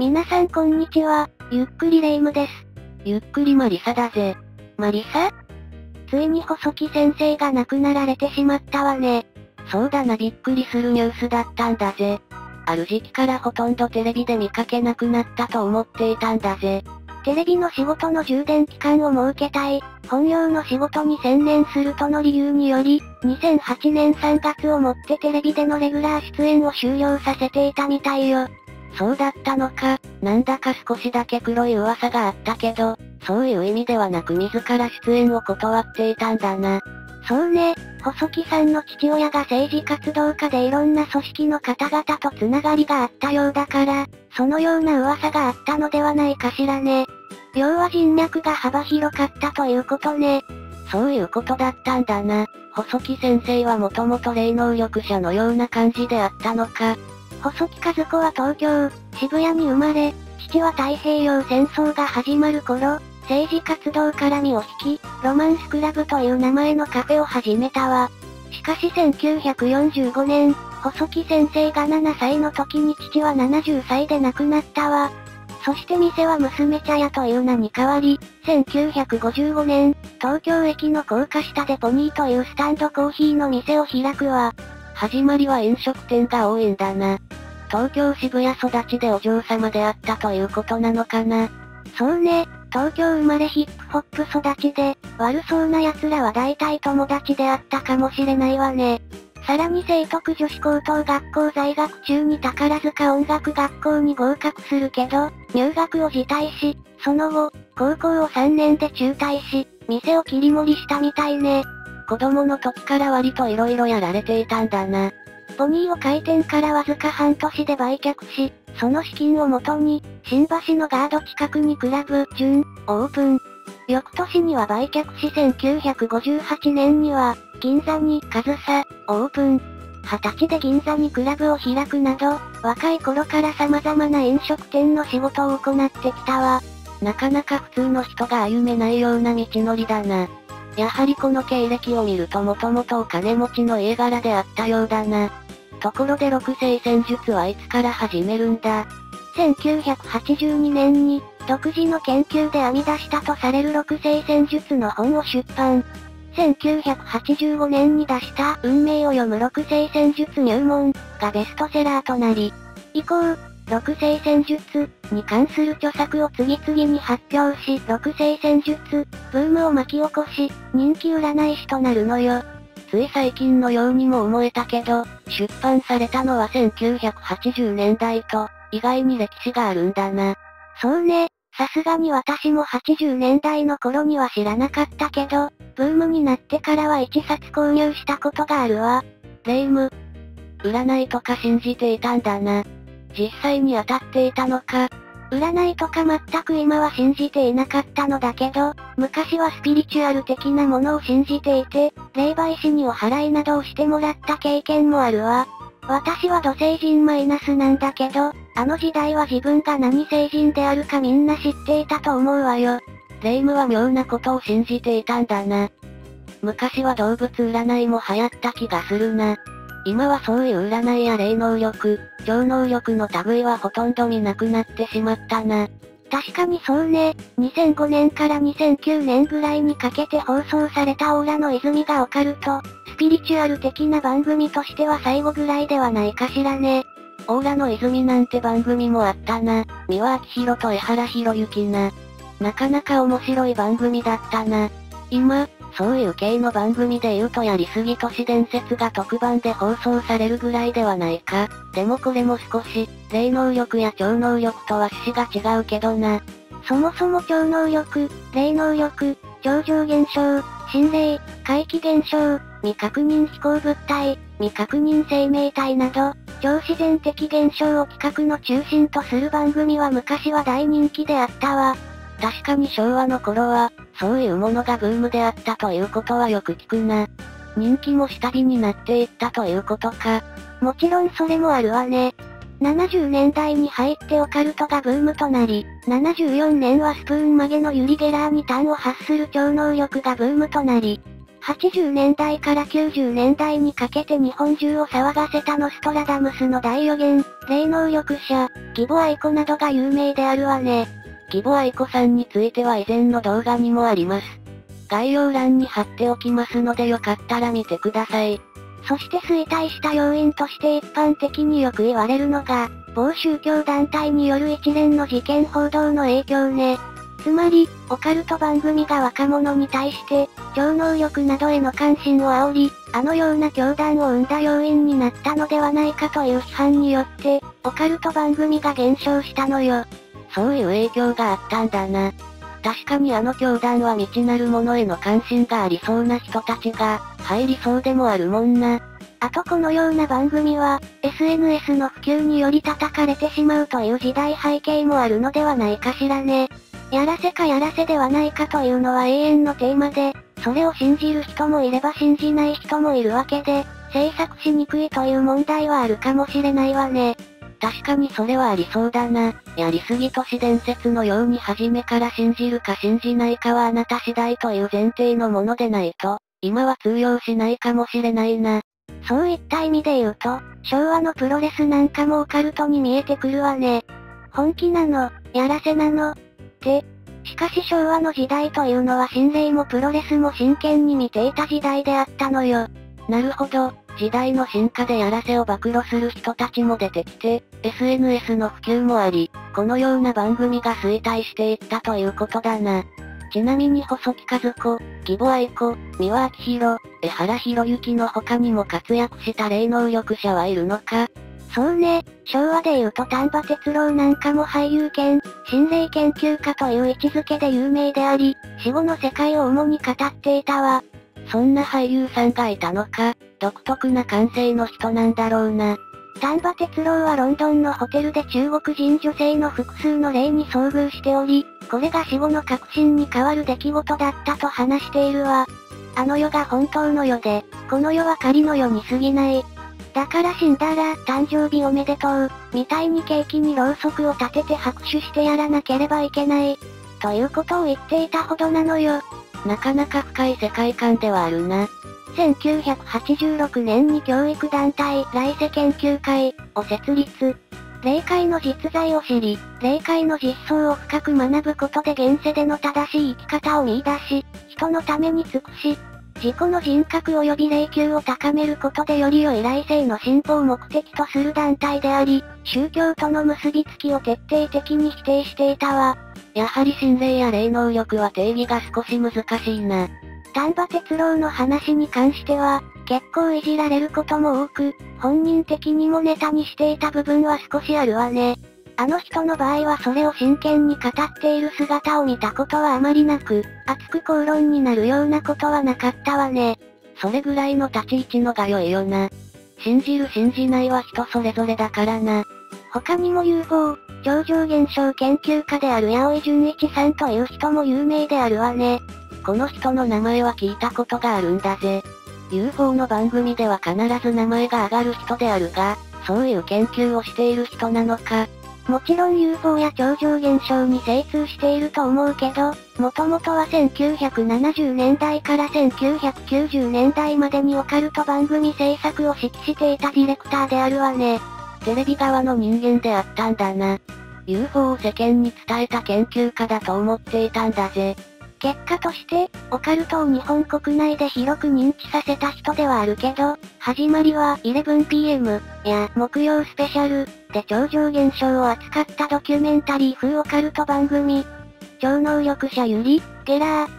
皆さんこんにちは、ゆっくりレ夢ムです。ゆっくりマリサだぜ。マリサ？ついに細木先生が亡くなられてしまったわね。そうだなびっくりするニュースだったんだぜ。ある時期からほとんどテレビで見かけなくなったと思っていたんだぜ。テレビの仕事の充電期間を設けたい、本業の仕事に専念するとの理由により、2008年3月をもってテレビでのレギュラー出演を終了させていたみたいよ。そうだったのか、なんだか少しだけ黒い噂があったけど、そういう意味ではなく自ら出演を断っていたんだな。そうね、細木さんの父親が政治活動家でいろんな組織の方々とつながりがあったようだから、そのような噂があったのではないかしらね。要は人脈が幅広かったということね。そういうことだったんだな。細木先生はもともと霊能力者のような感じであったのか。細木和子は東京、渋谷に生まれ、父は太平洋戦争が始まる頃、政治活動から身を引き、ロマンスクラブという名前のカフェを始めたわ。しかし1945年、細木先生が7歳の時に父は70歳で亡くなったわ。そして店は娘茶屋という名に変わり、1955年、東京駅の高架下でポニーというスタンドコーヒーの店を開くわ。始まりは飲食店が多いんだな。東京渋谷育ちでお嬢様であったということなのかな。そうね、東京生まれヒップホップ育ちで、悪そうな奴らは大体友達であったかもしれないわね。さらに聖徳女子高等学校在学中に宝塚音楽学校に合格するけど、入学を辞退し、その後、高校を3年で中退し、店を切り盛りしたみたいね。子供の時から割と色々やられていたんだな。ポニーを開店からわずか半年で売却し、その資金をもとに、新橋のガード近くにクラブ、純、オープン。翌年には売却し1958年には、銀座にカズサ、オープン。二十歳で銀座にクラブを開くなど、若い頃から様々な飲食店の仕事を行ってきたわ。なかなか普通の人が歩めないような道のりだな。やはりこの経歴を見るともともとお金持ちの家柄であったようだな。ところで六星戦術はいつから始めるんだ1982年に、独自の研究で編み出したとされる六星戦術の本を出版。1985年に出した運命を読む六星戦術入門がベストセラーとなり、以降、六星戦術に関する著作を次々に発表し、六星戦術ブームを巻き起こし、人気占い師となるのよ。つい最近のようにも思えたけど、出版されたのは1980年代と、意外に歴史があるんだな。そうね、さすがに私も80年代の頃には知らなかったけど、ブームになってからは1冊購入したことがあるわ。レイム。占いとか信じていたんだな。実際に当たっていたのか。占いとか全く今は信じていなかったのだけど、昔はスピリチュアル的なものを信じていて、霊媒師にお祓いなどをしてもらった経験もあるわ。私は土星人マイナスなんだけど、あの時代は自分が何星人であるかみんな知っていたと思うわよ。霊夢は妙なことを信じていたんだな。昔は動物占いも流行った気がするな。今はそういう占いや霊能力、超能力の類はほとんど見なくなってしまったな。確かにそうね。2005年から2009年ぐらいにかけて放送されたオーラの泉がオカルト、スピリチュアル的な番組としては最後ぐらいではないかしらね。オーラの泉なんて番組もあったな。三輪明宏と江原博之な。なかなか面白い番組だったな。今、そういう系の番組で言うとやりすぎ都市伝説が特番で放送されるぐらいではないか。でもこれも少し、霊能力や超能力とは趣旨が違うけどな。そもそも超能力、霊能力、超常現象、心霊、怪奇現象、未確認飛行物体、未確認生命体など、超自然的現象を企画の中心とする番組は昔は大人気であったわ。確かに昭和の頃は、そういうものがブームであったということはよく聞くな。人気も下火になっていったということか。もちろんそれもあるわね。70年代に入ってオカルトがブームとなり、74年はスプーン曲げのユリ・ゲラーに端を発する超能力がブームとなり、80年代から90年代にかけて日本中を騒がせたノストラダムスの大予言、霊能力者、義母愛子などが有名であるわね。義母愛子さんについては以前の動画にもあります。概要欄に貼っておきますのでよかったら見てください。そして衰退した要因として一般的によく言われるのが、某宗教団体による一連の事件報道の影響ね。つまり、オカルト番組が若者に対して、超能力などへの関心を煽り、あのような教団を生んだ要因になったのではないかという批判によって、オカルト番組が減少したのよ。そういう影響があったんだな。確かにあの教団は未知なるものへの関心がありそうな人たちが、入りそうでもあるもんな。あとこのような番組は、SNS の普及により叩かれてしまうという時代背景もあるのではないかしらね。やらせかやらせではないかというのは永遠のテーマで、それを信じる人もいれば信じない人もいるわけで、制作しにくいという問題はあるかもしれないわね。確かにそれはありそうだな。やりすぎ都市伝説のように初めから信じるか信じないかはあなた次第という前提のものでないと、今は通用しないかもしれないな。そういった意味で言うと、昭和のプロレスなんかもオカルトに見えてくるわね。本気なの、やらせなの。って、しかし昭和の時代というのは心霊もプロレスも真剣に見ていた時代であったのよ。なるほど、時代の進化でやらせを暴露する人たちも出てきて、SNS の普及もあり、このような番組が衰退していったということだな。ちなみに細木和子、義母愛子、三輪明宏、江原博之の他にも活躍した霊能力者はいるのか？そうね、昭和で言うと丹波哲郎なんかも俳優兼、心霊研究家という位置づけで有名であり、死後の世界を主に語っていたわ。そんな俳優さんがいたのか、独特な感性の人なんだろうな。丹波哲郎はロンドンのホテルで中国人女性の複数の霊に遭遇しており、これが死後の確信に変わる出来事だったと話しているわ。あの世が本当の世で、この世は仮の世に過ぎない。だから死んだら、誕生日おめでとう、みたいにケーキにろうそくを立てて拍手してやらなければいけない。ということを言っていたほどなのよ。なかなか深い世界観ではあるな。1986年に教育団体、来世研究会を設立。霊界の実在を知り、霊界の実相を深く学ぶことで現世での正しい生き方を見出し、人のために尽くし、自己の人格及び霊級を高めることでより良い来世への進歩を目的とする団体であり、宗教との結びつきを徹底的に否定していたわ。やはり心霊や霊能力は定義が少し難しいな。丹波哲郎の話に関しては、結構いじられることも多く、本人的にもネタにしていた部分は少しあるわね。あの人の場合はそれを真剣に語っている姿を見たことはあまりなく、熱く口論になるようなことはなかったわね。それぐらいの立ち位置のが良いよな。信じる信じないは人それぞれだからな。他にも UFO、超常現象研究家である八尾井純一さんという人も有名であるわね。この人の名前は聞いたことがあるんだぜ。UFO の番組では必ず名前が上がる人であるが、そういう研究をしている人なのか。もちろん UFO や超常現象に精通していると思うけど、もともとは1970年代から1990年代までにオカルト番組制作を指揮していたディレクターであるわね。テレビ側の人間であったんだな。UFO を世間に伝えた研究家だと思っていたんだぜ。結果として、オカルトを日本国内で広く認知させた人ではあるけど、始まりは 11pm や木曜スペシャルで超常現象を扱ったドキュメンタリー風オカルト番組、超能力者ユリ、ゲラー、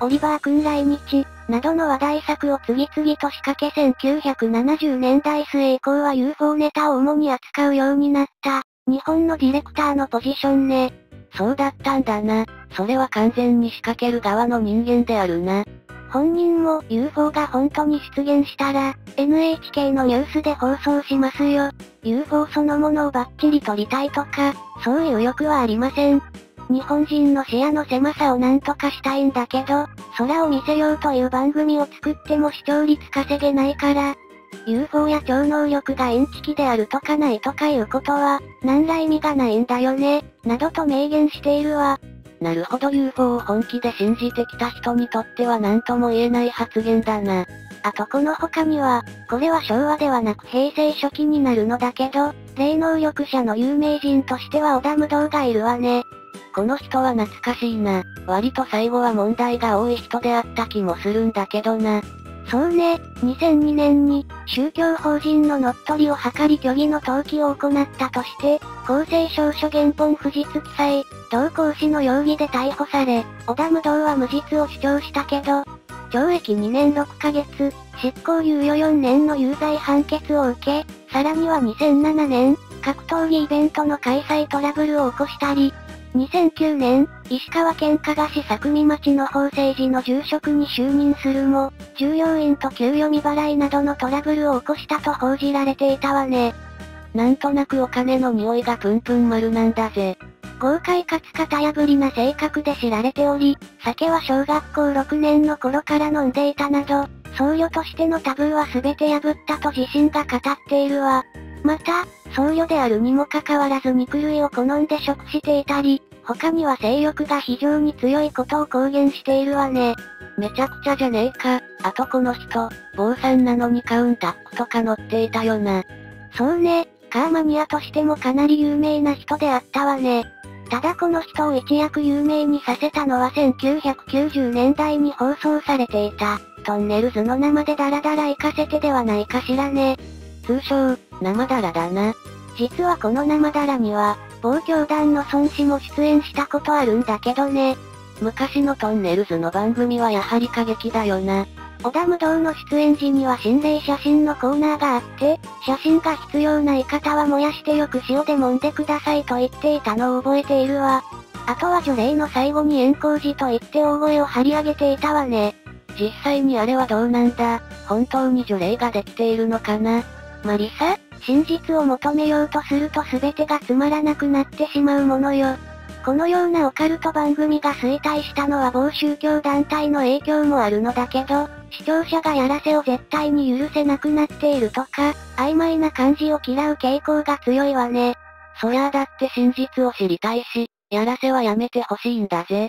オリバー君来日、などの話題作を次々と仕掛け1970年代末以降は UFO ネタを主に扱うようになった、日本のディレクターのポジションね。そうだったんだな。それは完全に仕掛ける側の人間であるな。本人も UFO が本当に出現したら、NHK のニュースで放送しますよ。UFO そのものをバッチリ撮りたいとか、そういう欲はありません。日本人の視野の狭さをなんとかしたいんだけど、空を見せようという番組を作っても視聴率稼げないから、UFO や超能力がインチキであるとかないとかいうことは、何ら意味がないんだよね、などと明言しているわ。なるほど UFO を本気で信じてきた人にとっては何とも言えない発言だな。あとこの他には、これは昭和ではなく平成初期になるのだけど、霊能力者の有名人としては織田無道がいるわね。この人は懐かしいな。割と最後は問題が多い人であった気もするんだけどな。そうね、2002年に、宗教法人の乗っ取りを図り虚偽の登記を行ったとして、公正証書原本不実記載、同行使の容疑で逮捕され、織田無道は無実を主張したけど、懲役2年6ヶ月、執行猶予4年の有罪判決を受け、さらには2007年、格闘技イベントの開催トラブルを起こしたり、2009年、石川県加賀市佐久見町の法政寺の住職に就任するも、従業員と給与未払いなどのトラブルを起こしたと報じられていたわね。なんとなくお金の匂いがプンプン丸なんだぜ。豪快かつ型破りな性格で知られており、酒は小学校6年の頃から飲んでいたなど、僧侶としてのタブーは全て破ったと自身が語っているわ。また、僧侶であるにもかかわらず肉類を好んで食していたり、他には性欲が非常に強いことを公言しているわね。めちゃくちゃじゃねえか。あとこの人、坊さんなのにカウンタックとか乗っていたよな。そうね、カーマニアとしてもかなり有名な人であったわね。ただこの人を一躍有名にさせたのは1990年代に放送されていた、トンネルズの生でダラダラ行かせてではないかしらね。通称、生ダラだな。実はこの生ダラには、某教団の孫子も出演したことあるんだけどね。昔のトンネルズの番組はやはり過激だよな。織田無道の出演時には心霊写真のコーナーがあって、写真が必要ない方は燃やしてよく塩で揉んでくださいと言っていたのを覚えているわ。あとは除霊の最後に円光寺と言って大声を張り上げていたわね。実際にあれはどうなんだ？本当に除霊ができているのかな？マリサ？真実を求めようとすると全てがつまらなくなってしまうものよ。このようなオカルト番組が衰退したのは某宗教団体の影響もあるのだけど、視聴者がやらせを絶対に許せなくなっているとか、曖昧な感じを嫌う傾向が強いわね。そりゃあだって真実を知りたいし、やらせはやめてほしいんだぜ。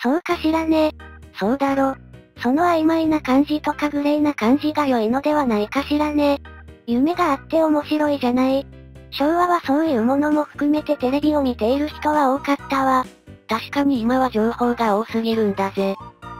そうかしらね。そうだろ。その曖昧な感じとかグレーな感じが良いのではないかしらね。夢があって面白いじゃない。昭和はそういうものも含めてテレビを見ている人は多かったわ。確かに今は情報が多すぎるんだぜ。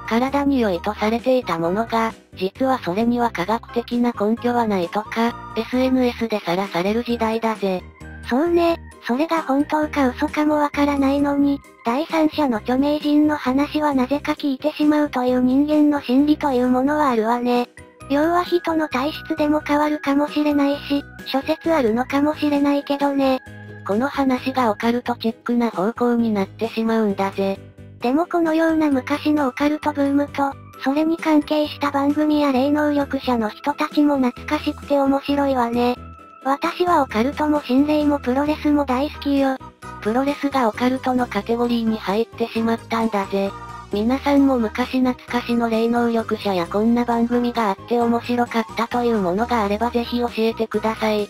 体に良いとされていたものが、実はそれには科学的な根拠はないとか、SNS でさらされる時代だぜ。そうね、それが本当か嘘かもわからないのに、第三者の著名人の話はなぜか聞いてしまうという人間の心理というものはあるわね。要は人の体質でも変わるかもしれないし、諸説あるのかもしれないけどね。この話がオカルトチックな方向になってしまうんだぜ。でもこのような昔のオカルトブームと、それに関係した番組や霊能力者の人たちも懐かしくて面白いわね。私はオカルトも心霊もプロレスも大好きよ。プロレスがオカルトのカテゴリーに入ってしまったんだぜ。皆さんも昔懐かしの霊能力者やこんな番組があって面白かったというものがあればぜひ教えてください。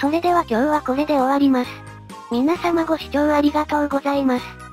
それでは今日はこれで終わります。皆様ご視聴ありがとうございます。